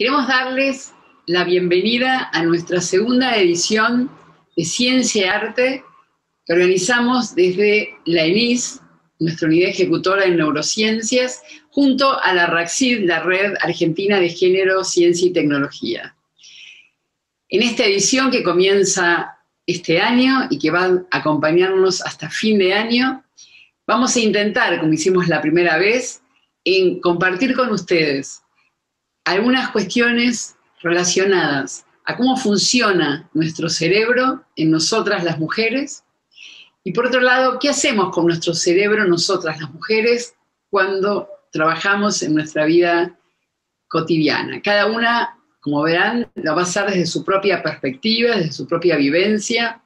Queremos darles la bienvenida a nuestra segunda edición de Ciencia y Arte que organizamos desde la ENIS, nuestra unidad ejecutora en neurociencias, junto a la RACCID, la Red Argentina de Género, Ciencia y Tecnología. En esta edición que comienza este año y que va a acompañarnos hasta fin de año, vamos a intentar, como hicimos la primera vez, en compartir con ustedes algunas cuestiones relacionadas a cómo funciona nuestro cerebro en nosotras las mujeres y por otro lado, ¿qué hacemos con nuestro cerebro nosotras las mujeres cuando trabajamos en nuestra vida cotidiana? Cada una, como verán, la va a hacer desde su propia perspectiva, desde su propia vivencia,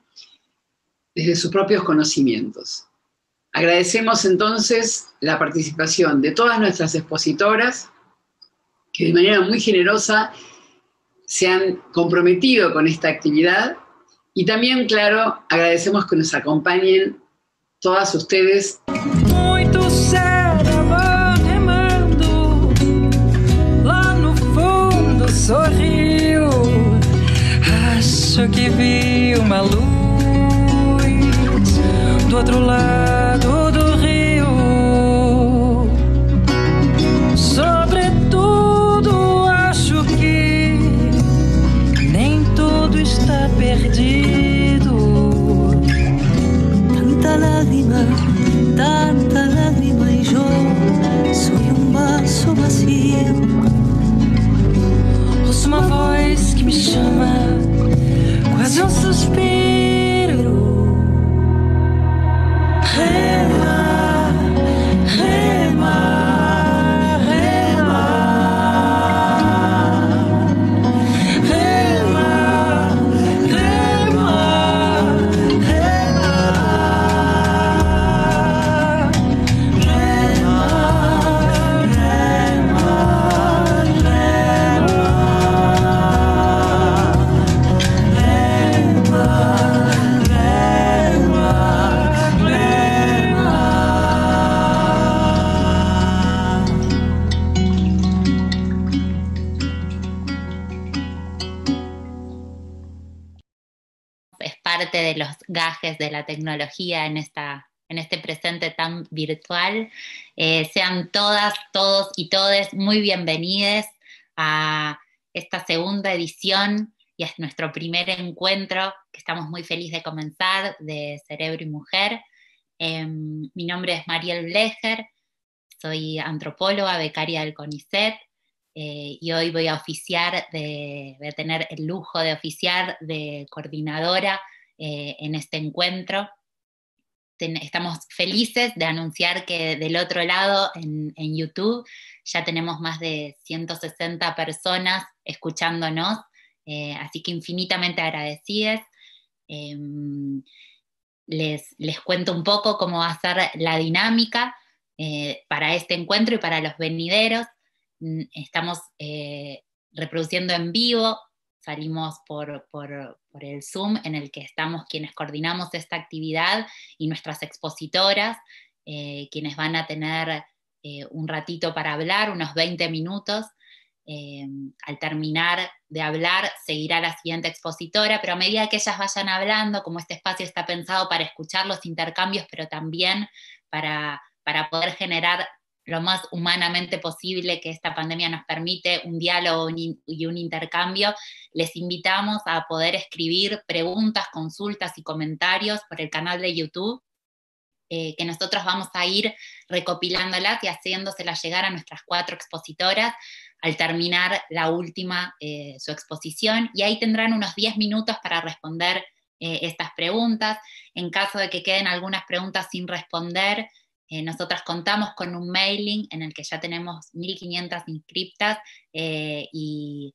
desde sus propios conocimientos. Agradecemos entonces la participación de todas nuestras expositoras, que de manera muy generosa se han comprometido con esta actividad. Y también, claro, agradecemos que nos acompañen todas ustedes. Que tanta lágrima y yo soy un vaso vacío. Ouço uma voz que me chama, quase um suspiro. De la tecnología en, esta, en este presente tan virtual. Eh, sean todas, todos y todes muy bienvenidos a esta segunda edición y a nuestro primer encuentro que estamos muy felices de comenzar de Cerebro y Mujer. Em, mi nombre es Mariel Blecher, soy antropóloga, becaria del CONICET, eh, y hoy voy a oficiar, de, voy a tener el lujo de oficiar de coordinadora eh, en este encuentro. estamos felices de anunciar que del otro lado, en, YouTube, ya tenemos más de 160 personas escuchándonos, eh, así que infinitamente agradecidas. Em, les, les, cuento un poco cómo va a ser la dinámica eh, para este encuentro y para los venideros. Mm, estamos reproduciendo en vivo salimos por, el Zoom en el que estamos quienes coordinamos esta actividad y nuestras expositoras, eh, quienes van a tener eh, un ratito para hablar, unos 20 minutos. Eh, al terminar de hablar, seguirá la siguiente expositora, pero a medida que ellas vayan hablando, como este espacio está pensado para escuchar los intercambios, pero también para, para poder generar lo más humanamente posible que esta pandemia nos permite un diálogo y un intercambio, les invitamos a poder escribir preguntas, consultas y comentarios por el canal de YouTube, eh, que nosotros vamos a ir recopilándolas y haciéndoselas llegar a nuestras cuatro expositoras al terminar la última, eh, su exposición, y ahí tendrán unos 10 minutos para responder eh, estas preguntas. En caso de que queden algunas preguntas sin responder, eh, nosotras contamos con un mailing en el que ya tenemos 1.500 inscriptas eh, y,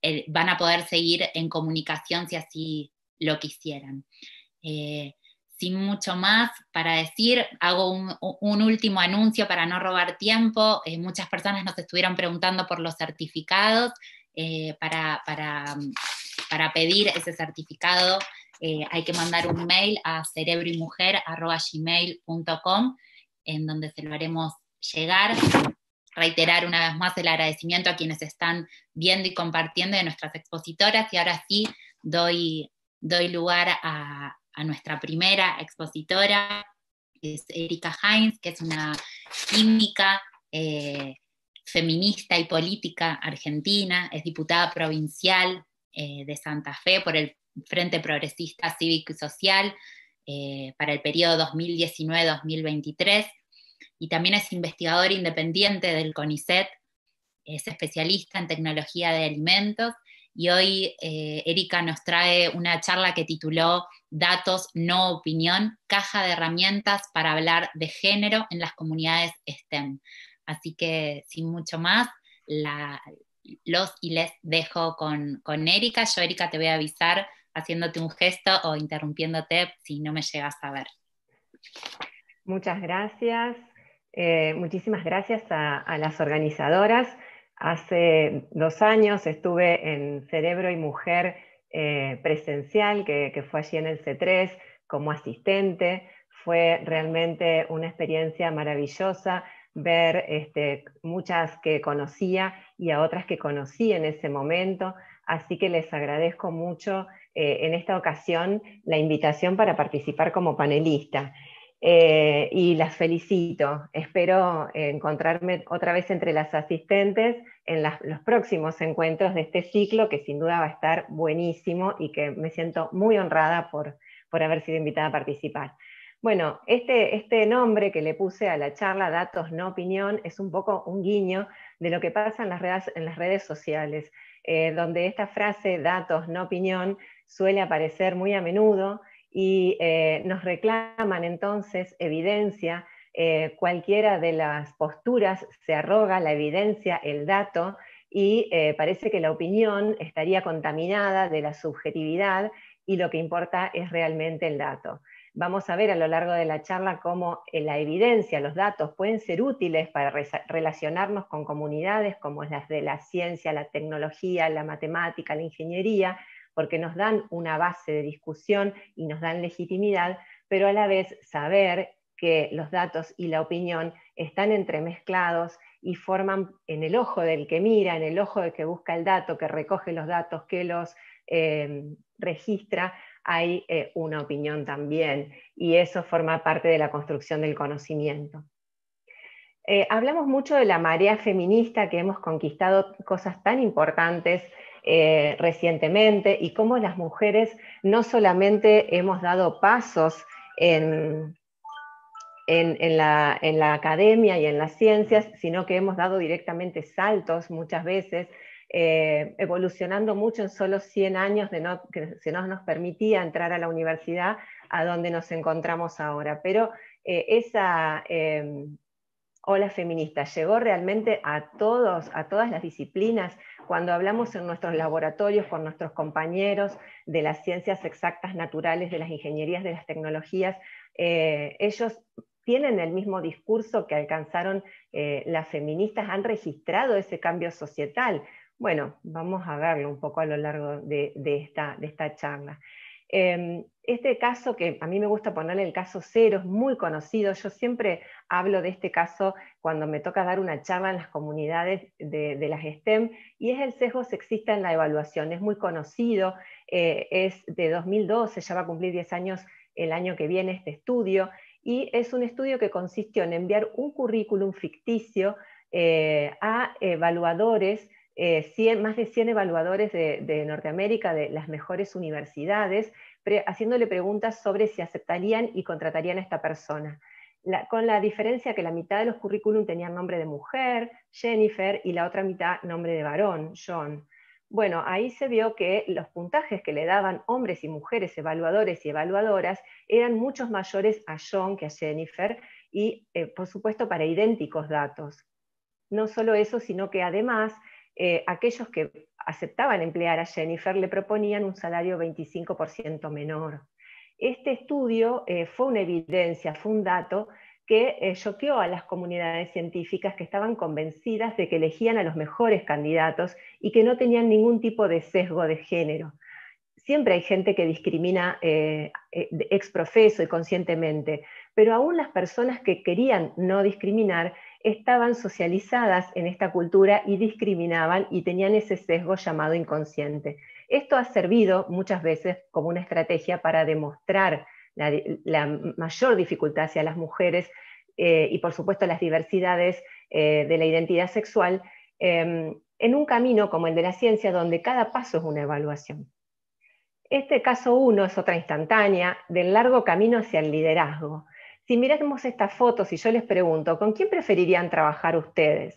eh, van a poder seguir en comunicación si así lo quisieran. sin mucho más para decir, hago un, último anuncio para no robar tiempo. muchas personas nos estuvieron preguntando por los certificados. Para, para, pedir ese certificado hay que mandar un mail a cerebroymujer.gmail.com en donde se lo haremos llegar. reiterar una vez más el agradecimiento a quienes están viendo y compartiendo de nuestras expositoras y ahora sí doy, doy lugar a, nuestra primera expositora, que es Erika Heinz, que es una química eh, feminista y política argentina, es diputada provincial eh, de Santa Fe por el Frente Progresista Cívico y Social eh, para el periodo 2019-2023 y también es investigadora independiente del CONICET, es especialista en tecnología de alimentos y hoy eh, Erika nos trae una charla que tituló Datos, no opinión, caja de herramientas para hablar de género en las comunidades STEM. Así que sin mucho más, los y les dejo con, con Erika. Yo, Erika, te voy a avisar haciéndote un gesto o interrumpiéndote si no me llegas a ver. Muchas gracias. Eh, muchísimas gracias a, las organizadoras. Hace dos años estuve en Cerebro y Mujer eh, presencial, que, fue allí en el C3 como asistente. Fue realmente una experiencia maravillosa ver este, muchas que conocía y a otras que conocí en ese momento. Así que les agradezco mucho eh, en esta ocasión la invitación para participar como panelista. Eh, y las felicito. Espero encontrarme otra vez entre las asistentes en los próximos encuentros de este ciclo, que sin duda va a estar buenísimo y que me siento muy honrada por, por haber sido invitada a participar. Bueno, este, este nombre que le puse a la charla, Datos no opinión, es un poco un guiño de lo que pasa en las redes, en las redes sociales, eh, donde esta frase, datos no opinión, suele aparecer muy a menudo y eh, nos reclaman entonces evidencia, eh, cualquiera de las posturas se arroga la evidencia, el dato, y parece que la opinión estaría contaminada de la subjetividad y lo que importa es realmente el dato. Vamos a ver a lo largo de la charla cómo la evidencia, los datos pueden ser útiles para relacionarnos con comunidades como las de la ciencia, la tecnología, la matemática, la ingeniería, porque nos dan una base de discusión y nos dan legitimidad, pero a la vez saber que los datos y la opinión están entremezclados y forman en el ojo del que mira, en el ojo del que busca el dato, que recoge los datos, que los eh, registra, hay eh, una opinión también, y eso forma parte de la construcción del conocimiento. Eh, hablamos mucho de la marea feminista, que hemos conquistado cosas tan importantes eh, recientemente y cómo las mujeres no solamente hemos dado pasos en, en, la, academia y en las ciencias, sino que hemos dado directamente saltos muchas veces, eh, evolucionando mucho en solo 100 años de no, que se nos, nos permitía entrar a la universidad a donde nos encontramos ahora. Pero eh, esa ola feminista llegó realmente a, todos, a todas las disciplinas, cuando hablamos en nuestros laboratorios con nuestros compañeros de las ciencias exactas naturales, de las ingenierías, de las tecnologías, eh, ellos tienen el mismo discurso que alcanzaron eh, las feministas, han registrado ese cambio societal. Bueno, vamos a verlo un poco a lo largo de, esta, charla. Em, este caso, que a mí me gusta ponerle el caso cero, es muy conocido. Yo siempre hablo de este caso cuando me toca dar una charla en las comunidades de, las STEM, y es el sesgo sexista en la evaluación. Es muy conocido, eh, es de 2012, ya va a cumplir 10 años el año que viene este estudio, y es un estudio que consistió en enviar un currículum ficticio eh, a evaluadores eh, más de 100 evaluadores de, Norteamérica, de las mejores universidades, haciéndole preguntas sobre si aceptarían y contratarían a esta persona. con la diferencia que la mitad de los currículum tenían nombre de mujer, Jennifer, y la otra mitad nombre de varón, John. Bueno, ahí se vio que los puntajes que le daban hombres y mujeres evaluadores y evaluadoras eran muchos mayores a John que a Jennifer y, eh, por supuesto, para idénticos datos. No solo eso, sino que además eh, aquellos que aceptaban emplear a Jennifer le proponían un salario 25% menor. Este estudio eh, fue una evidencia, fue un dato que eh, choqueó a las comunidades científicas que estaban convencidas de que elegían a los mejores candidatos y que no tenían ningún tipo de sesgo de género. Siempre hay gente que discrimina ex profeso y conscientemente, pero aún las personas que querían no discriminar estaban socializadas en esta cultura y discriminaban y tenían ese sesgo llamado inconsciente. Esto ha servido muchas veces como una estrategia para demostrar la, mayor dificultad hacia las mujeres eh, y por supuesto las diversidades eh, de la identidad sexual em, en un camino como el de la ciencia donde cada paso es una evaluación. Este caso 1 es otra instantánea del largo camino hacia el liderazgo. Si miramos estas fotos y yo les pregunto, ¿con quién preferirían trabajar ustedes?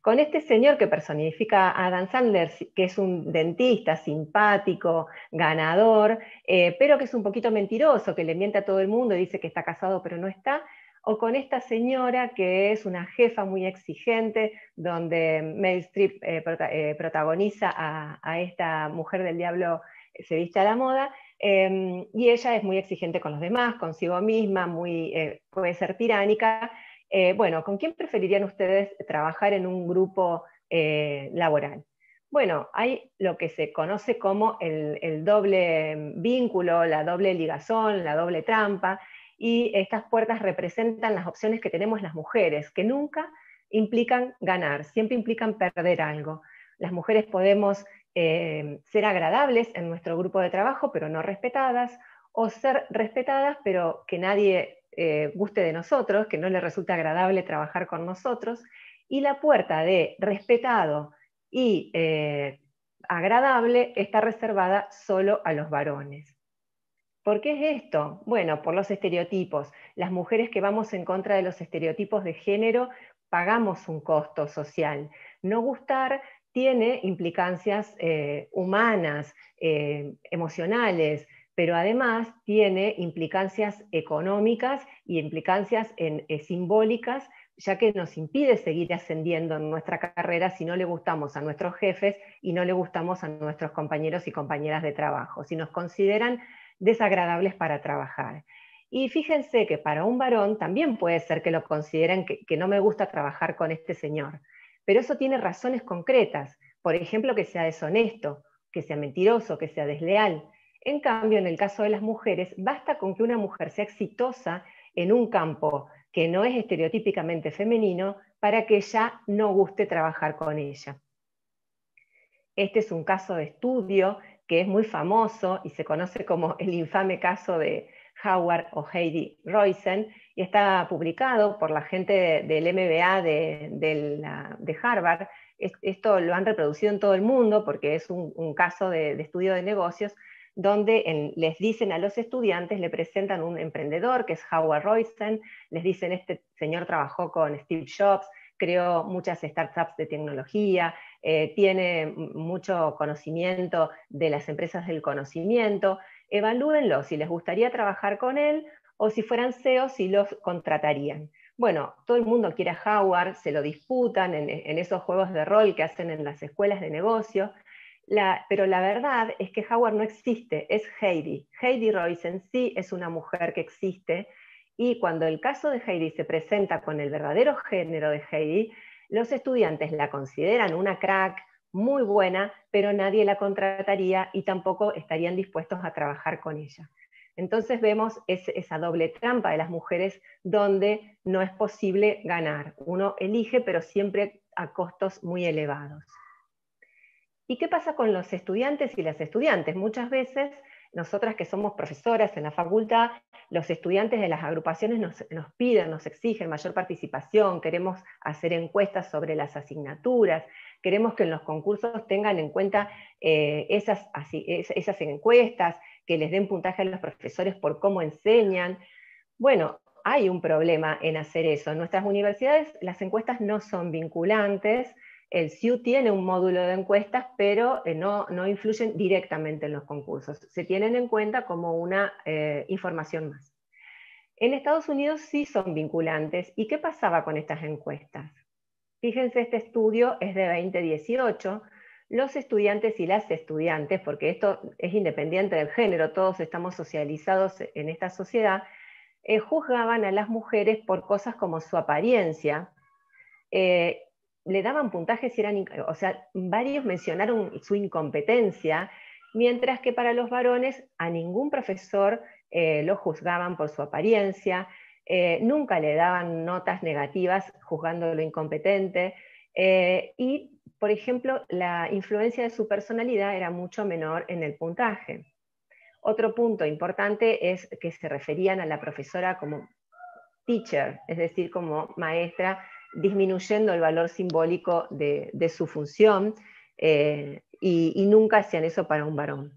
Con este señor que personifica a Adam Sandler, que es un dentista simpático, ganador, eh, pero que es un poquito mentiroso, que le miente a todo el mundo y dice que está casado pero no está, o con esta señora que es una jefa muy exigente, donde Meryl Streep eh, eh, protagoniza a, esta mujer del diablo se viste a la moda, em, y ella es muy exigente con los demás, consigo misma, muy, puede ser tiránica, eh, bueno, ¿con quién preferirían ustedes trabajar en un grupo eh, laboral? Bueno, hay lo que se conoce como el, doble vínculo, la doble ligazón, la doble trampa, y estas puertas representan las opciones que tenemos las mujeres, que nunca implican ganar, siempre implican perder algo. Las mujeres podemos eh, ser agradables en nuestro grupo de trabajo, pero no respetadas, o ser respetadas, pero que nadie eh, guste de nosotros, que no le resulta agradable trabajar con nosotros, y la puerta de respetado y eh, agradable está reservada solo a los varones. ¿Por qué es esto? Bueno, por los estereotipos. Las mujeres que vamos en contra de los estereotipos de género pagamos un costo social. No gustar tiene implicancias eh, humanas, emocionales, pero además tiene implicancias económicas y implicancias en, eh, simbólicas, ya que nos impide seguir ascendiendo en nuestra carrera si no le gustamos a nuestros jefes y no le gustamos a nuestros compañeros y compañeras de trabajo, si nos consideran desagradables para trabajar. Y fíjense que para un varón también puede ser que lo consideren que no me gusta trabajar con este señor, pero eso tiene razones concretas, por ejemplo, que sea deshonesto, que sea mentiroso, que sea desleal. En cambio, en el caso de las mujeres, basta con que una mujer sea exitosa en un campo que no es estereotípicamente femenino para que ella no guste trabajar con ella. Este es un caso de estudio que es muy famoso y se conoce como el infame caso de Howard o Heidi Roizen y está publicado por la gente del MBA de, Harvard. Esto lo han reproducido en todo el mundo porque es un, caso de estudio de negocios donde les dicen a los estudiantes, le presentan un emprendedor que es Howard Roysten, les dicen, este señor trabajó con Steve Jobs, creó muchas startups de tecnología, eh, tiene mucho conocimiento de las empresas del conocimiento, evalúenlo si les gustaría trabajar con él o si fueran CEOs, si los contratarían. Bueno, todo el mundo quiere a Howard, se lo disputan en, esos juegos de rol que hacen en las escuelas de negocio, pero la verdad es que Howard no existe, es Heidi. Heidi Royce en sí es una mujer que existe y cuando el caso de Heidi se presenta con el verdadero género de Heidi, los estudiantes la consideran una crack muy buena, pero nadie la contrataría y tampoco estarían dispuestos a trabajar con ella. Entonces vemos esa doble trampa de las mujeres donde no es posible ganar. Uno elige, pero siempre a costos muy elevados. ¿Y qué pasa con los estudiantes y las estudiantes? Muchas veces nosotras que somos profesoras en la facultad, los estudiantes de las agrupaciones nos, piden, nos exigen mayor participación, queremos hacer encuestas sobre las asignaturas, queremos que en los concursos tengan en cuenta eh, esas, encuestas, que les den puntaje a los profesores por cómo enseñan. Bueno, hay un problema en hacer eso. En nuestras universidades las encuestas no son vinculantes, el SIU tiene un módulo de encuestas, pero eh, no, influyen directamente en los concursos. Se tienen en cuenta como una eh, información más. En Estados Unidos sí son vinculantes. ¿Y qué pasaba con estas encuestas? Fíjense, este estudio es de 2018. Los estudiantes y las estudiantes, porque esto es independiente del género, todos estamos socializados en esta sociedad, eh, juzgaban a las mujeres por cosas como su apariencia, le daban puntajes y eran, o sea, varios mencionaron su incompetencia, mientras que para los varones a ningún profesor eh, lo juzgaban por su apariencia, eh, nunca le daban notas negativas juzgándolo incompetente eh, y, por ejemplo, la influencia de su personalidad era mucho menor en el puntaje. Otro punto importante es que se referían a la profesora como teacher, es decir, como maestra, disminuyendo el valor simbólico de, su función eh, y, nunca hacían eso para un varón.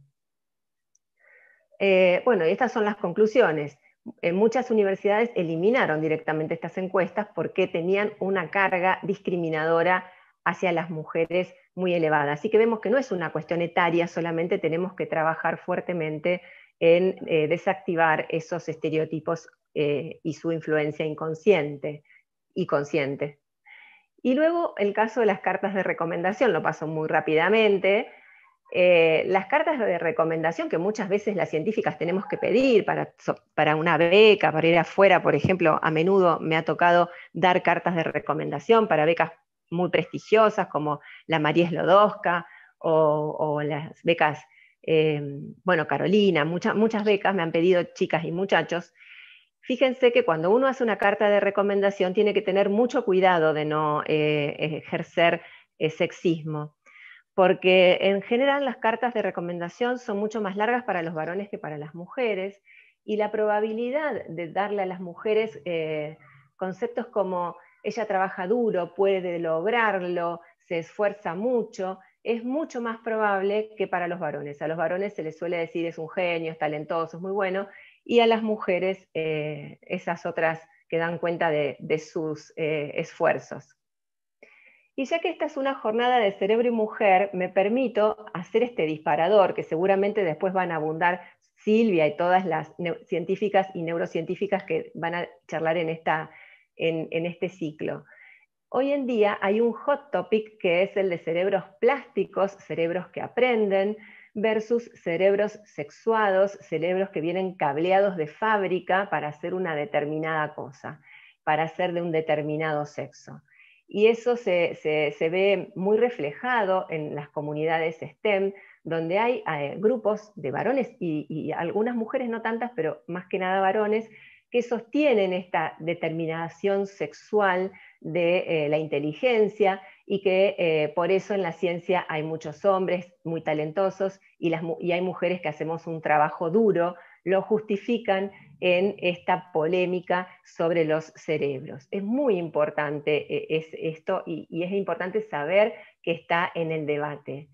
bueno, estas son las conclusiones en muchas universidades eliminaron directamente estas encuestas porque tenían una carga discriminadora hacia las mujeres muy elevada. Así que vemos que no es una cuestión etaria, solamente tenemos que trabajar fuertemente en eh, desactivar esos estereotipos eh, y su influencia inconsciente y consciente. Y luego el caso de las cartas de recomendación, lo paso muy rápidamente. Eh, las cartas de recomendación que muchas veces las científicas tenemos que pedir para, para, una beca, para ir afuera, por ejemplo, a menudo me ha tocado dar cartas de recomendación para becas muy prestigiosas como la María Slodowska o, las becas, eh, bueno, Carolina, muchas becas me han pedido chicas y muchachos. Fíjense que cuando uno hace una carta de recomendación tiene que tener mucho cuidado de no eh, ejercer sexismo porque en general las cartas de recomendación son mucho más largas para los varones que para las mujeres, y la probabilidad de darle a las mujeres eh, conceptos como ella trabaja duro, puede lograrlo, se esfuerza mucho, es mucho más probable que para los varones. A los varones se les suele decir es un genio, es talentoso, es muy bueno, y a las mujeres eh, esas otras que dan cuenta de, sus eh, esfuerzos. Y ya que esta es una jornada de cerebro y mujer, me permito hacer este disparador, que seguramente después van a abundar Silvia y todas las científicas y neurocientíficas que van a charlar en, esta, en, en este ciclo. Hoy en día hay un hot topic que es el de cerebros plásticos, cerebros que aprenden, versus cerebros sexuados, cerebros que vienen cableados de fábrica para hacer una determinada cosa, para ser de un determinado sexo y eso se, ve muy reflejado en las comunidades STEM, donde hay eh, grupos de varones y, algunas mujeres, no tantas, pero más que nada varones, que sostienen esta determinación sexual de eh, la inteligencia y que eh, por eso en la ciencia hay muchos hombres muy talentosos y, y hay mujeres que hacemos un trabajo duro lo justifican en esta polémica sobre los cerebros. Es muy importante eh, es esto y, es importante saber que está en el debate.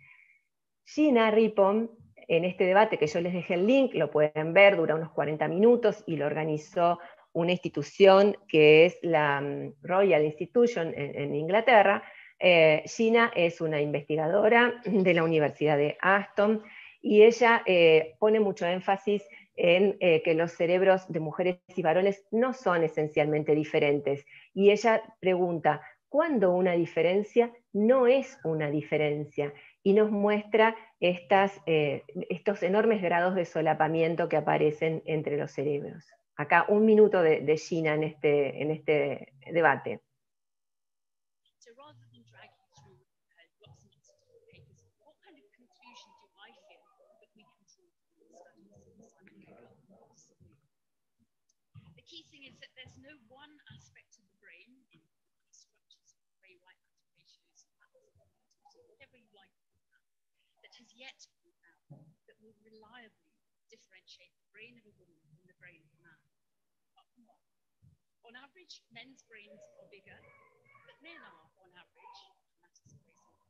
Gina Ripon, en este debate que yo les dejé el link, lo pueden ver, dura unos 40 minutos y lo organizó una institución que es la mm, Royal Institution en, Inglaterra. Eh, Gina es una investigadora de la Universidad de Aston y ella eh, pone mucho énfasis en eh, que los cerebros de mujeres y varones no son esencialmente diferentes. Y ella pregunta, ¿cuándo una diferencia no es una diferencia? Y nos muestra eh, estos enormes grados de solapamiento que aparecen entre los cerebros. Acá un minuto de, de Gina en este, en este debate. Yet to be found that will reliably differentiate the brain of a woman from the brain of a man. On average, men's brains are bigger, but men are, on average, and that is bigger than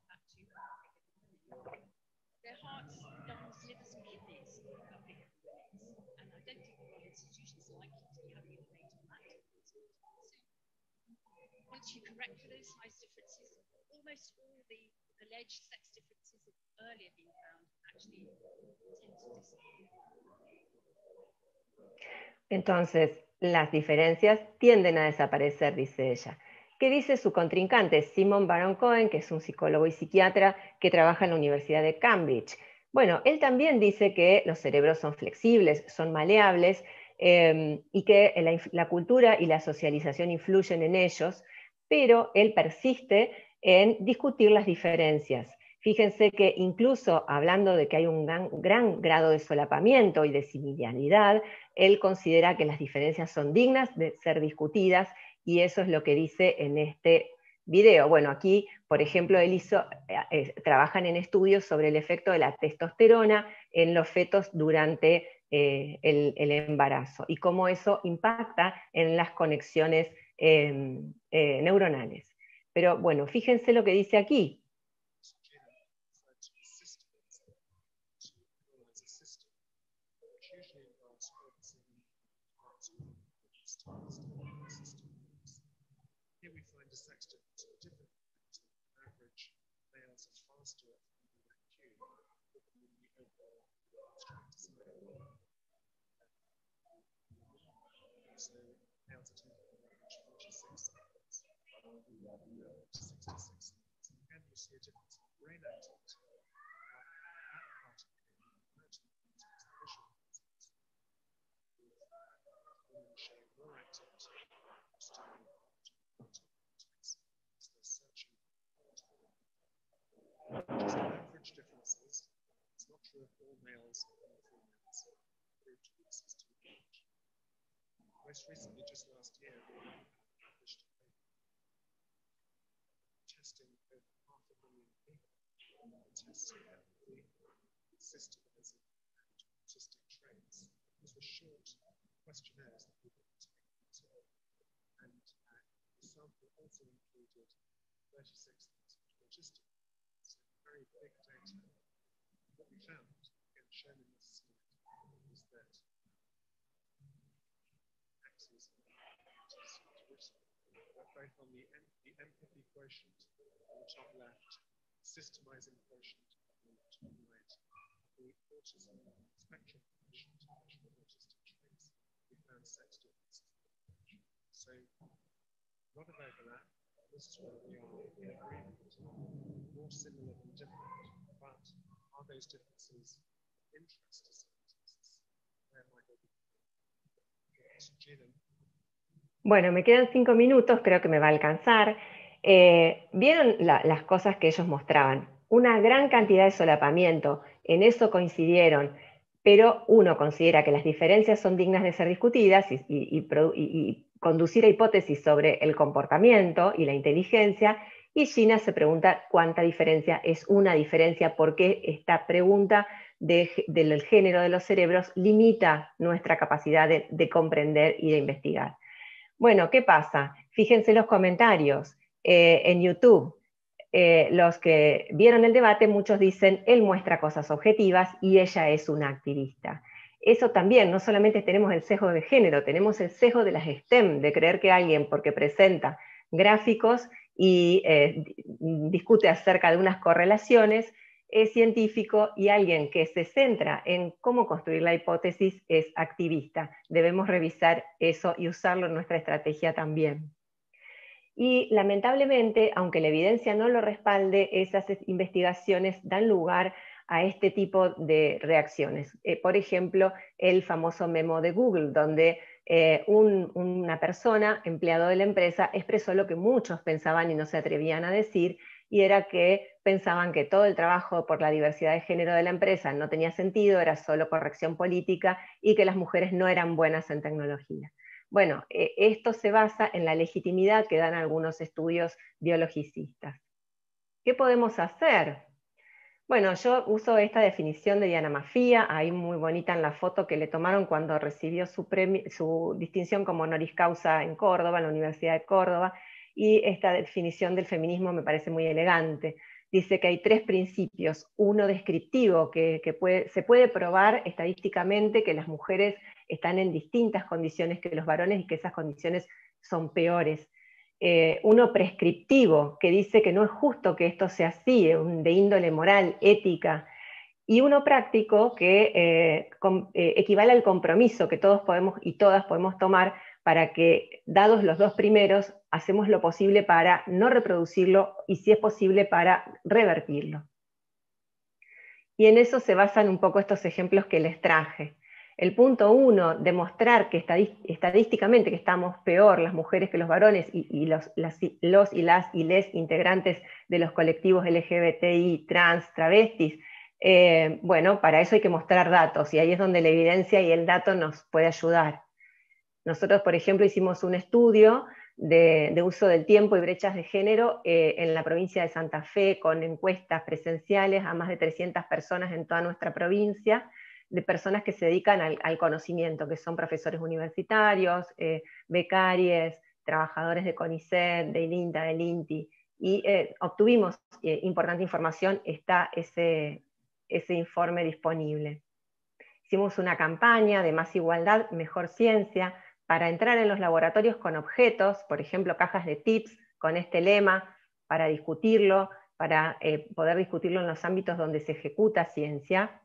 Their hearts, lungs, livers, and kidneys are bigger than women's, and I don't think the Royal Institution likely to be having Once you correct for those size differences, almost all the alleged sex differences earlier been found actually tend to disappear. Entonces, las diferencias tienden a desaparecer, dice ella. ¿Qué dice su contrincante, Simon Baron Cohen, que es un psicólogo y psiquiatra que trabaja en la Universidad de Cambridge? Bueno, él también dice que los cerebros son flexibles, son maleables eh, y que la, la, cultura y la socialización influyen en ellos, pero él persiste en discutir las diferencias. Fíjense que incluso hablando de que hay un gran, grado de solapamiento y de similaridad, él considera que las diferencias son dignas de ser discutidas y eso es lo que dice en este video. Bueno, aquí, por ejemplo, él hizo, eh, eh, trabajan en estudios sobre el efecto de la testosterona en los fetos durante eh, el, embarazo y cómo eso impacta en las conexiones em, neuronales. Pero bueno, fíjense lo que dice aquí. associated with brain activity. Average differences. It's not true of all males and females. Most recently, just last year, testing the system as autistic traits. These were short questionnaires that people could take and uh, the sample also included 36 autistic very big data. What we found, again shown in this slide, is that axes but both on the, the empathy quotient on the top left, systemizing the top right, the autism spectrum quotient, measuring autistic traits, we found sex differences. So, a lot of overlap, this is where we are in agreement. More similar than different, but are those differences of interest to scientists? Where might they be? Bueno, me quedan cinco minutos, creo que me va a alcanzar. Eh, Vieron la, las cosas que ellos mostraban, una gran cantidad de solapamiento, en eso coincidieron, pero uno considera que las diferencias son dignas de ser discutidas y, conducir a hipótesis sobre el comportamiento y la inteligencia, y Gina se pregunta cuánta diferencia es una diferencia, porque esta pregunta de, del género de los cerebros limita nuestra capacidad de, de, comprender y de investigar. Bueno, ¿qué pasa? Fíjense los comentarios eh, en YouTube. Eh, los que vieron el debate, muchos dicen, él muestra cosas objetivas y ella es una activista eso también, no solamente tenemos el sesgo de género, tenemos el sesgo de las STEM, de creer que alguien, porque presenta gráficos y eh, discute acerca de unas correlaciones, es científico y alguien que se centra en cómo construir la hipótesis es activista. Debemos revisar eso y usarlo en nuestra estrategia también. Y lamentablemente, aunque la evidencia no lo respalde, esas investigaciones dan lugar a este tipo de reacciones. Eh, por ejemplo, el famoso memo de Google, donde eh, un, una persona, empleado de la empresa, expresó lo que muchos pensaban y no se atrevían a decir, y era que pensaban que todo el trabajo por la diversidad de género de la empresa no tenía sentido, era solo corrección política y que las mujeres no eran buenas en tecnología. Bueno, eh, esto se basa en la legitimidad que dan algunos estudios biologicistas. ¿Qué podemos hacer? Bueno, yo uso esta definición de Diana Mafia, ahí muy bonita en la foto que le tomaron cuando recibió su, su distinción como honoris causa en Córdoba, en la Universidad de Córdoba, y esta definición del feminismo me parece muy elegante. Dice que hay tres principios, uno descriptivo, que, se puede probar estadísticamente que las mujeres están en distintas condiciones que los varones y que esas condiciones son peores. Eh, uno prescriptivo, que dice que no es justo que esto sea así, de índole moral, ética, y uno práctico que eh, eh, equivale al compromiso que todos podemos y todas podemos tomar para que, dados los dos primeros, hacemos lo posible para no reproducirlo y, si es posible, para revertirlo. Y en eso se basan un poco estos ejemplos que les traje. El punto uno, demostrar que estadísticamente que estamos peor las mujeres que los varones y, los, los, y las y les integrantes de los colectivos LGBTI, trans, travestis. Eh, bueno, para eso hay que mostrar datos y ahí es donde la evidencia y el dato nos puede ayudar. Nosotros, por ejemplo, hicimos un estudio de, uso del tiempo y brechas de género eh, en la provincia de Santa Fe con encuestas presenciales a más de 300 personas en toda nuestra provincia, de personas que se dedican al, conocimiento, que son profesores universitarios, eh, becarios, trabajadores de CONICET, de INTA, del INTI, y eh, obtuvimos importante información, está ese, ese informe disponible. Hicimos una campaña de más igualdad, mejor ciencia, para entrar en los laboratorios con objetos, por ejemplo, cajas de tips con este lema, para discutirlo, para eh, poder discutirlo en los ámbitos donde se ejecuta ciencia.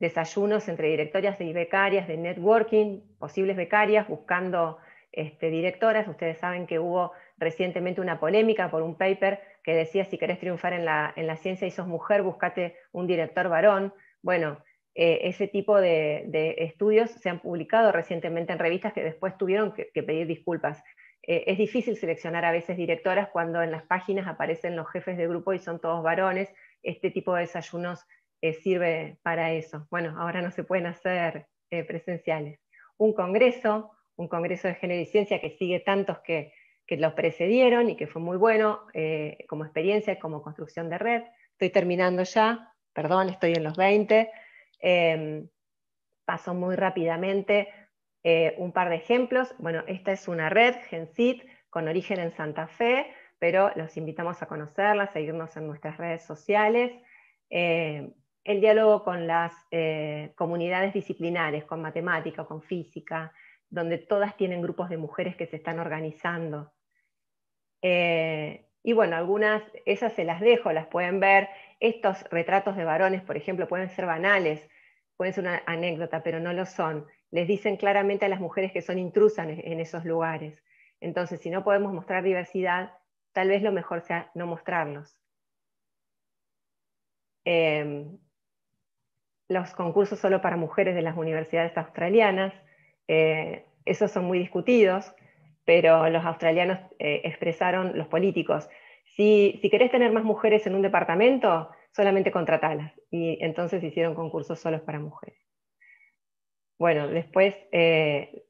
Desayunos entre directorias y becarias de networking, posibles becarias buscando este, directoras. Ustedes saben que hubo recientemente una polémica por un paper que decía si querés triunfar en la, en la ciencia y sos mujer, buscate un director varón. Bueno, eh, ese tipo de, estudios se han publicado recientemente en revistas que después tuvieron que, pedir disculpas. Eh, es difícil seleccionar a veces directoras cuando en las páginas aparecen los jefes de grupo y son todos varones. Este tipo de desayunos eh, sirve para eso. Bueno, ahora no se pueden hacer presenciales. Un congreso, un congreso de género y ciencia que sigue tantos que, que los precedieron y que fue muy bueno como experiencia, como construcción de red. Estoy terminando ya, perdón, estoy en los 20. Em, paso muy rápidamente eh, un par de ejemplos. Bueno, esta es una red, GenCit, con origen en Santa Fe, pero los invitamos a conocerla, a seguirnos en nuestras redes sociales. Eh, el diálogo con las eh, comunidades disciplinares, con matemática, con física, donde todas tienen grupos de mujeres que se están organizando. y bueno, algunas, esas se las dejo, las pueden ver. Estos retratos de varones, por ejemplo, pueden ser banales, pueden ser una anécdota, pero no lo son. Les dicen claramente a las mujeres que son intrusas en esos lugares. Entonces, si no podemos mostrar diversidad, tal vez lo mejor sea no mostrarlos. Em, los concursos solo para mujeres de las universidades australianas, eh, esos son muy discutidos, pero los australianos eh, expresaron, los políticos, si, si querés tener más mujeres en un departamento, solamente contratalas. Y entonces hicieron concursos solos para mujeres. Bueno, después, eh,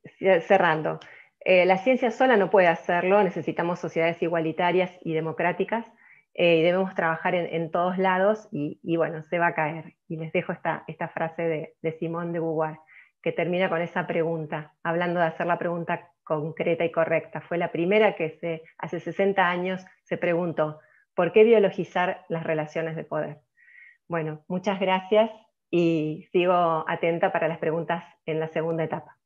cerrando, la ciencia sola no puede hacerlo, necesitamos sociedades igualitarias y democráticas eh, debemos trabajar en, todos lados y, bueno, se va a caer. Y les dejo esta, esta frase de, de Simón de Beauvoir, que termina con esa pregunta, hablando de hacer la pregunta concreta y correcta. Fue la primera que se, hace 60 años se preguntó, ¿Por qué biologizar las relaciones de poder? Bueno, muchas gracias y sigo atenta para las preguntas en la segunda etapa.